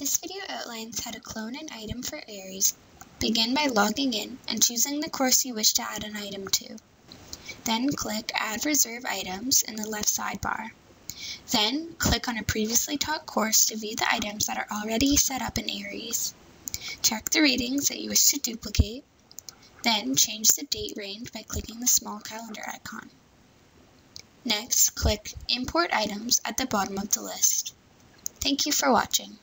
This video outlines how to clone an item for ARES. Begin by logging in and choosing the course you wish to add an item to. Then click Add Reserve Items in the left sidebar. Then click on a previously taught course to view the items that are already set up in ARES. Check the readings that you wish to duplicate. Then change the date range by clicking the small calendar icon. Next, click Import Items at the bottom of the list. Thank you for watching.